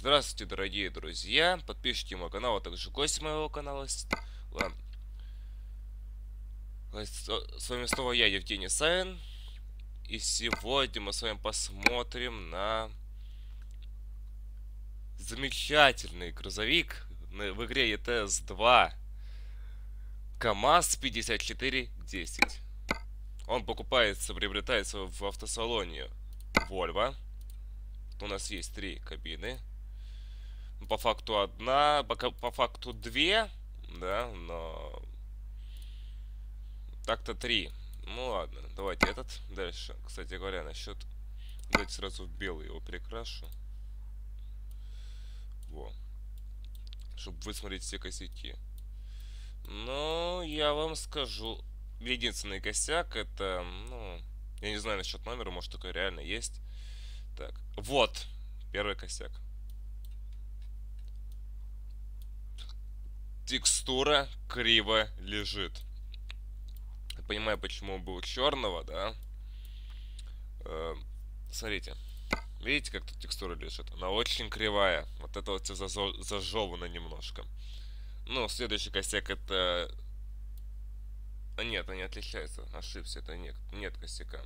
Здравствуйте, дорогие друзья, подписчики моего канала, а также гости моего канала. Ладно. С вами снова я, Евгений Савин. И сегодня мы с вами посмотрим на замечательный грузовик в игре ETS 2. КАМАЗ 5410. Он покупается, приобретается в автосалоне Volvo. У нас есть три кабины. По факту одна, по, факту две, да, но так-то три. Ну ладно, давайте этот дальше. Кстати говоря, насчет... Давайте сразу в белый его перекрашу. Во. Чтобы высмотреть все косяки. Но я вам скажу. Единственный косяк это, ну, я не знаю насчет номера, может такое реально есть. Так, вот, первый косяк. Текстура криво лежит. Понимаю, почему был черного, да. Э, смотрите. Видите, как тут текстура лежит? Она очень кривая. Вот это вот все зажевано немножко. Ну, следующий косяк это... А нет, они отличаются. Ошибся, это нет, нет косяка.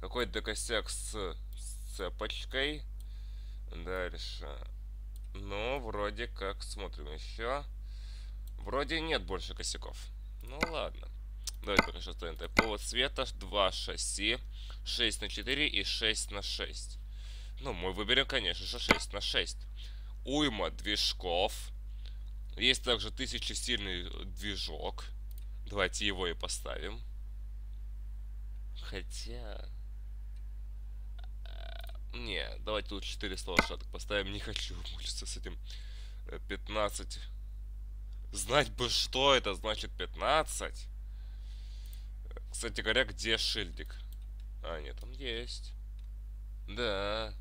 Какой-то косяк с цепочкой. Дальше. Ну, вроде как, смотрим еще. Вроде нет больше косяков. Ну, ладно. Давайте пока ставим так. Повод цвета, 2 шасси, 6 на 4 и 6 на 6. Ну, мы выберем, конечно же, 6 на 6. Уйма движков. Есть также тысячесильный движок. Давайте его и поставим. Хотя... Не, давайте тут 400 лошадок поставим. Не хочу мучиться с этим. 15. Знать бы, что это значит 15. Кстати говоря, где шильдик? А, нет, он есть. Да.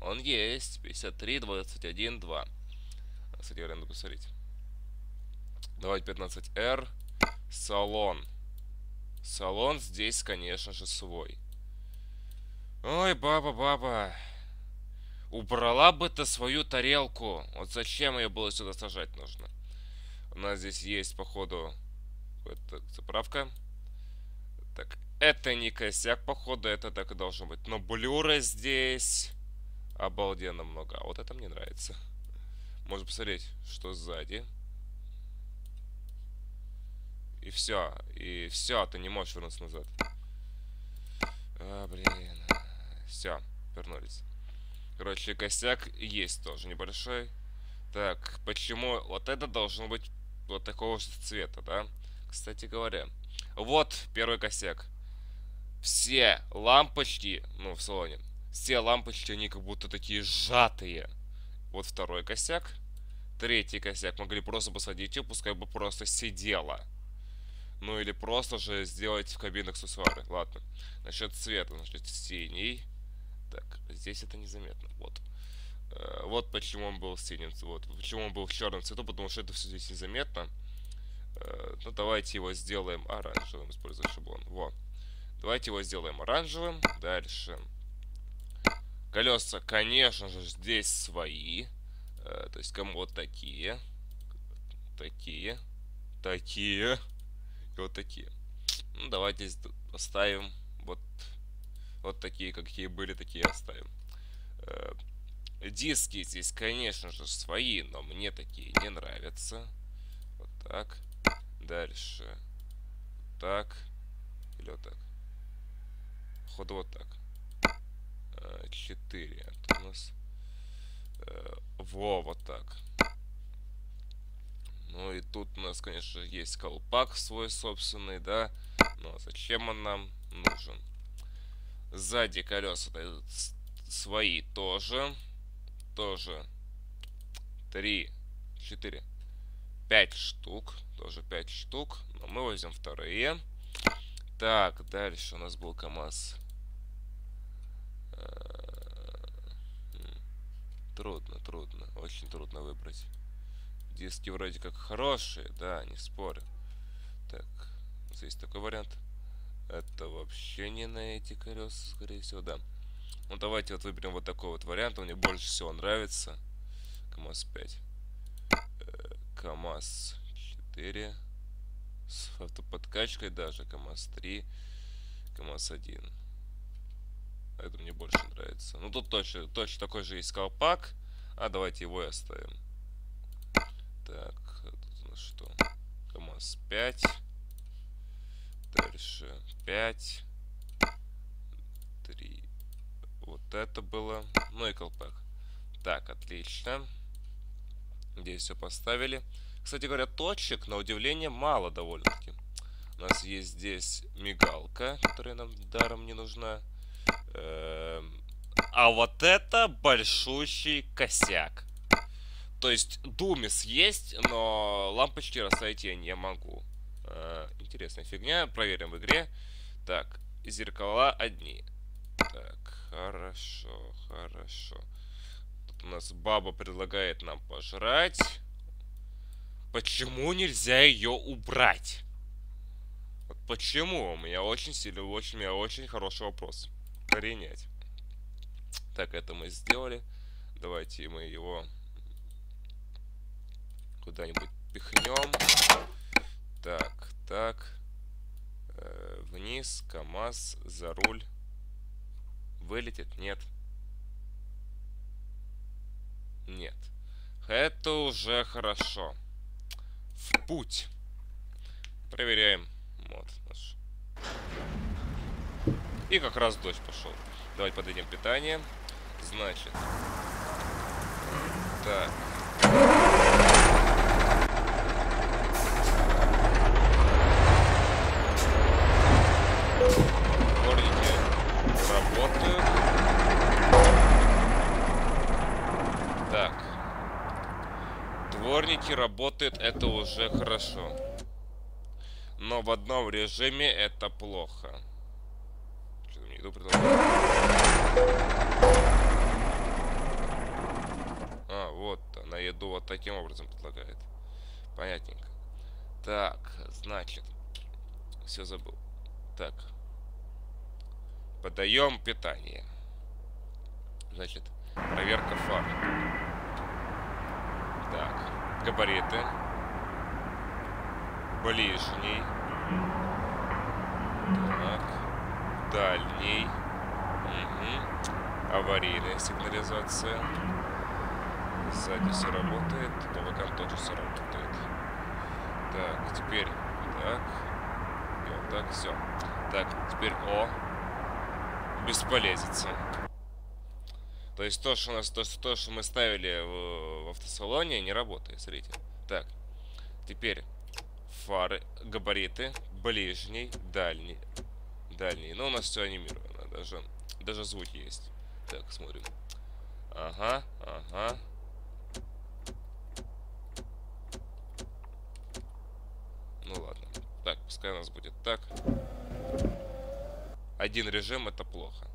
Он есть. 53, 21, 2. Кстати говоря, надо посмотреть. Давайте 15R. Салон. Салон здесь, конечно же, свой. Ой, баба, баба. Убрала бы ты свою тарелку. Вот зачем ее было сюда сажать нужно? У нас здесь есть, походу, заправка. Так, это не косяк, походу, это так и должно быть. Но блюра здесь обалденно много. А вот это мне нравится. Можно посмотреть, что сзади. И все. И все, ты не можешь вернуться назад. А, блин. Все, вернулись. Короче, косяк есть тоже небольшой. Так, почему вот это должно быть вот такого же цвета, да? Кстати говоря, вот первый косяк. Все лампочки, ну, в салоне, все лампочки, они как будто такие сжатые. Вот второй косяк. Третий косяк. Могли просто посадить ее, пускай бы просто сидела. Ну или просто же сделать в кабинах аксессуары. Ладно. Насчет цвета, значит, синий. Так, здесь это незаметно. Вот. Э, вот почему он был синим. Вот. Почему он был в черном цвету, потому что это все здесь незаметно. Э, ну, давайте его сделаем оранжевым, используя шаблон. Во. Давайте его сделаем оранжевым. Дальше. Колеса, конечно же, здесь свои. Э, то есть, кому вот такие. Такие. Такие. И вот такие. Ну, давайте оставим вот вот такие, какие были, такие оставим. Диски здесь, конечно же, свои, но мне такие не нравятся. Вот так. Дальше. Так. Или вот так. Походу вот так. Э, четыре. Это у нас... Э, во, вот так. Ну и тут у нас, конечно, есть колпак свой собственный, да. Но зачем он нам нужен? Сзади колеса свои тоже. Тоже. Три, четыре, пять штук. Тоже пять штук. Но мы возьмем вторые. Так, дальше у нас был КАМАЗ. Э, трудно, трудно. Очень трудно выбрать. Диски вроде как хорошие, да, не спорю. Так, здесь такой вариант. Это вообще не на эти колеса, скорее всего, да. Ну, давайте вот выберем вот такой вот вариант. Он мне больше всего нравится. КамАЗ 5. Э, КамАЗ 4. С автоподкачкой даже. КамАЗ 3. КамАЗ 1. Это мне больше нравится. Ну, тут точно, точно такой же есть колпак. А, давайте его и оставим. Так, тут у нас что? КамАЗ 5. Дальше 5. 3. Вот это было. Ну и колпак. Так, отлично. Здесь все поставили. Кстати говоря, точек, на удивление, мало довольно-таки. У нас есть здесь мигалка, которая нам даром не нужна. Эм, а вот это большущий косяк. То есть Думис есть, но лампочки расставить я не могу. Э, интересная фигня. Проверим в игре. Так, зеркала одни. Так, хорошо, хорошо. Тут у нас баба предлагает нам пожрать. Почему нельзя ее убрать? Вот почему? У меня очень сильный, очень, у меня очень хороший вопрос. Принять. Так, это мы сделали. Давайте мы его куда-нибудь пихнем. Так, так. Э, вниз, КАМАЗ, за руль. Вылетит? Нет. Нет. Это уже хорошо. В путь. Проверяем. Вот наш. И как раз дождь пошел. Давайте подойдем питание. Значит. Так. Дворники работают. Так. Дворники работают, это уже хорошо. Но в одном режиме это плохо. Еду А, вот, на еду вот таким образом предлагает. Понятненько. Так, значит, все забыл. Так, подаем питание. Значит, проверка фар. Так, габариты. Ближний. Так, дальний. Угу. Аварийная сигнализация. Сзади все работает. По бокам тоже все работает. Так, теперь так. Вот так, все. Так, теперь О. Бесполезится. То есть то, что у нас, то, то что мы ставили в, в автосалоне, не работает, смотрите. Так, теперь фары, габариты, ближний, дальний, дальний. Но у нас все анимировано, даже, даже звук есть. Так, смотрим. Ага, ага. Ну ладно. Так, пускай у нас будет так. Один режим это плохо.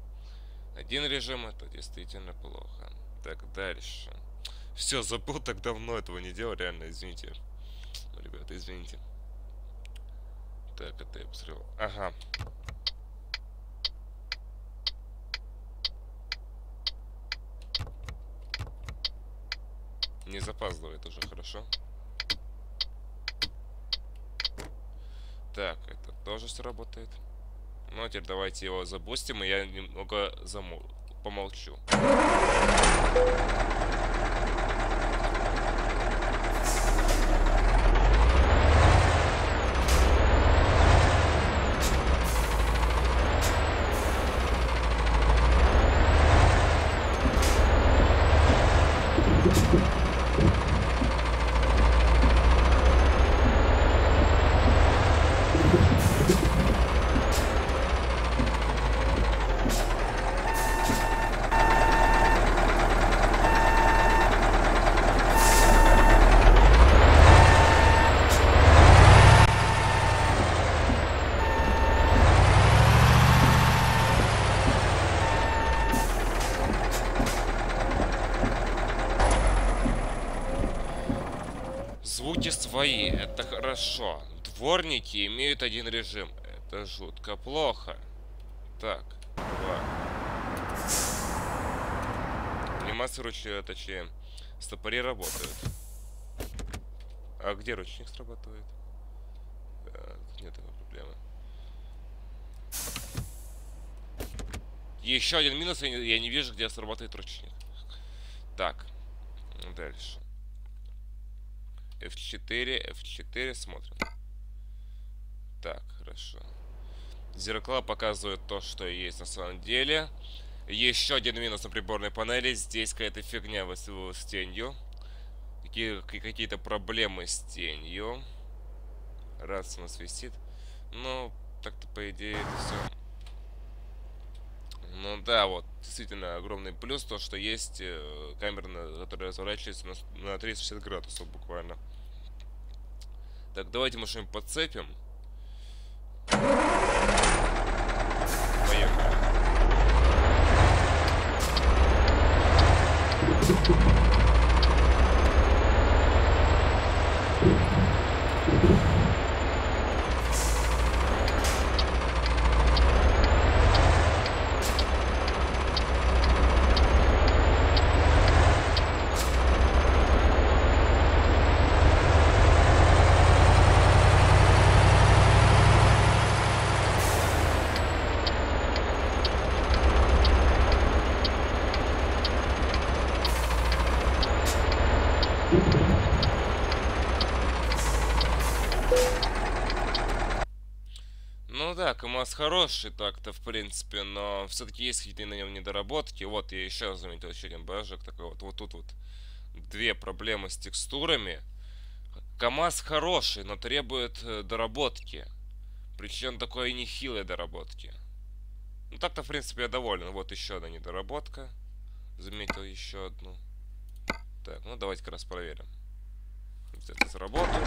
Один режим это действительно плохо. Так, дальше. Все, забыл так давно этого не делал, реально, извините. Ребята, извините. Так, это я посмотрел. Ага. Не запаздывает уже, хорошо. Так, это тоже все работает. Ну, а теперь давайте его забустим, и я немного замол... помолчу. Звуки свои, это хорошо. Дворники имеют один режим. Это жутко плохо. Так, два. КамАЗ ручья, точнее, стопори работают. А где ручник срабатывает? А, нет такой проблемы. Еще один минус, я не, я не вижу, где срабатывает ручник. Так, дальше. F4, F4, смотрим. Так, хорошо. Зеркала показывают то, что есть на самом деле. Еще один минус на приборной панели. Здесь какая-то фигня с, тенью. Какие-то проблемы с тенью. Раз у нас висит. Ну, так-то по идее это все ну да, вот, действительно огромный плюс, то, что есть э, камера, которая разворачивается на, на 360 градусов буквально. Так, давайте мы что-нибудь подцепим. Поехали. КамАЗ хороший так-то, в принципе, но все-таки есть какие-то на нем недоработки. Вот, я еще заметил еще один бэжик такой вот. Вот тут вот две проблемы с текстурами. КамАЗ хороший, но требует э, доработки. Причем такой нехилой доработки. Ну так-то, в принципе, я доволен. Вот еще одна недоработка. Заметил еще одну. Так, ну давайте как раз проверим. Это заработал.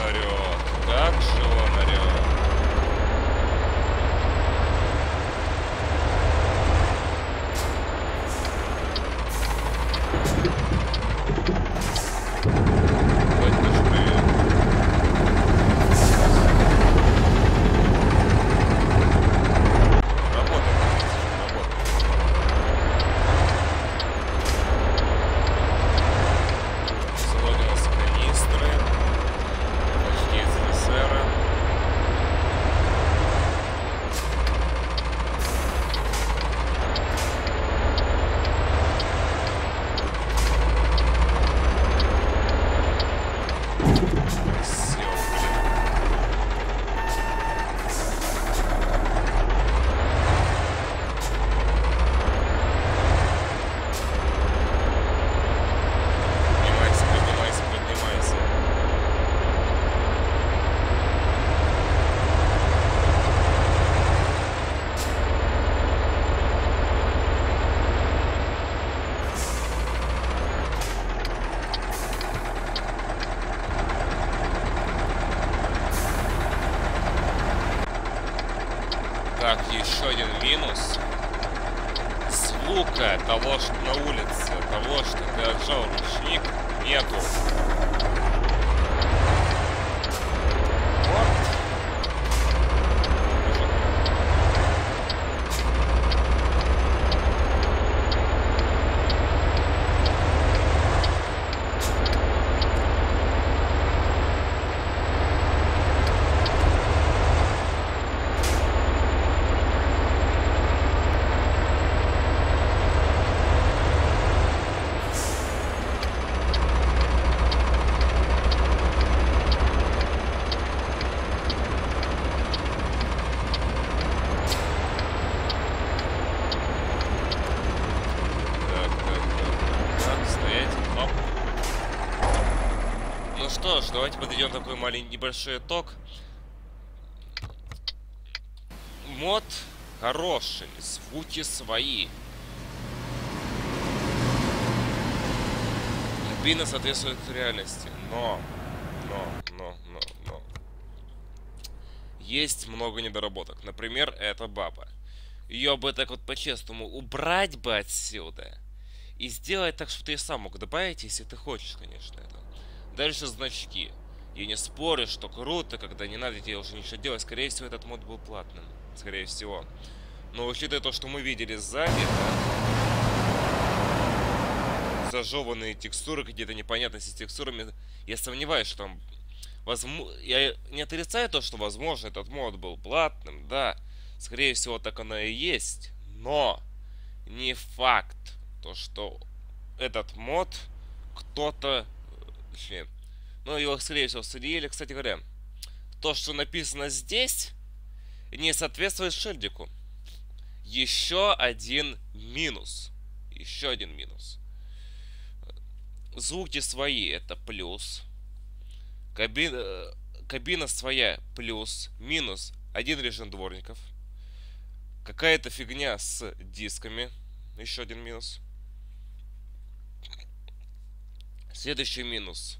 Ontario того, что на улице, того, что ты отжал ручник, нету. Давайте подойдем такой маленький небольшой итог. Мод хороший, звуки свои. Кабина соответствует реальности, но, но, но, но, но. Есть много недоработок. Например, эта баба. Ее бы так вот по-честному убрать бы отсюда. И сделать так, чтобы ты сам мог добавить, если ты хочешь, конечно, это. Дальше значки. Я не спорю, что круто, когда не надо тебе уже ничего делать. Скорее всего, этот мод был платным. Скорее всего. Но учитывая то, что мы видели сзади, да, зажеванные текстуры, какие-то непонятности с текстурами, я сомневаюсь, что там... Возможно, я не отрицаю то, что, возможно, этот мод был платным, да. Скорее всего, так оно и есть. Но не факт, то, что этот мод кто-то... Точнее, ну, его, скорее всего, судили. Кстати говоря, то, что написано здесь, не соответствует шильдику. Еще один минус. Еще один минус. Звуки свои это плюс. Кабина, кабина своя плюс. Минус один режим дворников. Какая-то фигня с дисками. Еще один минус. Следующий минус.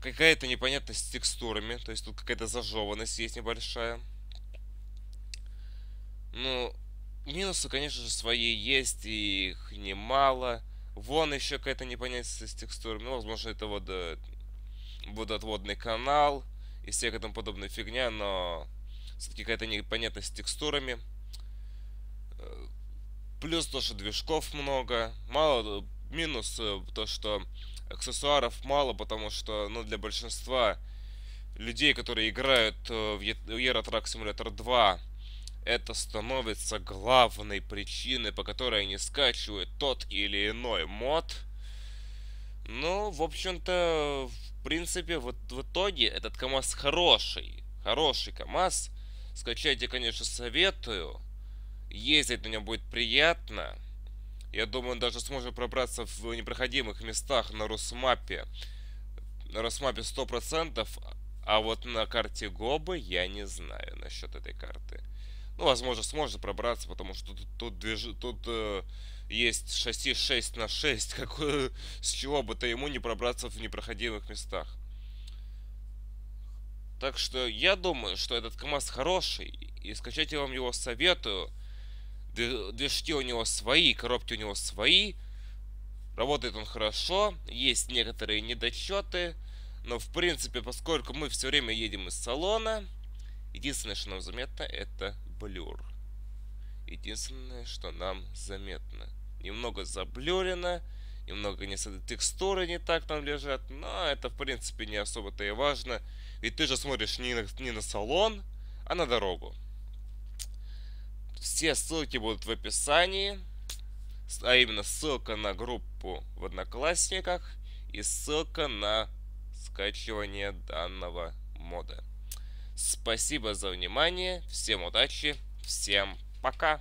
Какая-то непонятность с текстурами. То есть тут какая-то зажеванность есть небольшая. Ну, минусы, конечно же, свои есть, и их немало. Вон еще какая-то непонятность с текстурами. Ну, возможно, это вот э, водоотводный канал и всякая тому подобная фигня, но все-таки какая-то непонятность с текстурами. Э, плюс то, что движков много. Мало минус э, то, что аксессуаров мало, потому что, ну, для большинства людей, которые играют в Euro Truck Simulator 2, это становится главной причиной, по которой они скачивают тот или иной мод. Ну, в общем-то, в принципе, вот в итоге этот КАМАЗ хороший. Хороший КАМАЗ. Скачайте, конечно, советую. Ездить на нем будет приятно. Я думаю, даже сможем пробраться в непроходимых местах на Русмапе. На Русмапе 100%, а вот на карте Гобы я не знаю насчет этой карты. Ну, возможно, сможет пробраться, потому что тут, тут, движ... тут э, есть шасси 6 на 6. Какое... С чего бы-то ему не пробраться в непроходимых местах. Так что я думаю, что этот КАМАЗ хороший. И скачать я вам его советую. Движки у него свои, коробки у него свои. Работает он хорошо. Есть некоторые недочеты. Но в принципе, поскольку мы все время едем из салона, единственное, что нам заметно, это блюр. Единственное, что нам заметно. Немного заблюрено, немного не текстуры не так там лежат, но это в принципе не особо-то и важно. Ведь ты же смотришь не на, не на салон, а на дорогу. Все ссылки будут в описании, а именно ссылка на группу в Одноклассниках и ссылка на скачивание данного мода. Спасибо за внимание, всем удачи, всем пока!